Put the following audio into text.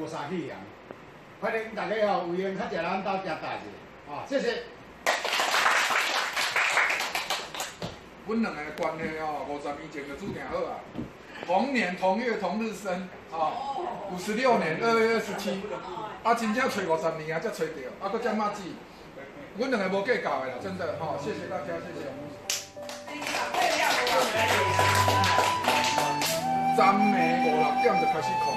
无杀气啊！欢迎大家哦，有缘较食咱兜食大事，啊，谢谢。阮两个关系哦，五十年前就注定好啊。同年同月同日生，哦，五十六年二月二十七，啊，真正找五十年啊才找到，啊，搁这么子，阮两个无计较的啦，真的，吼，谢谢大家，谢谢。昨暝五六点就开始空，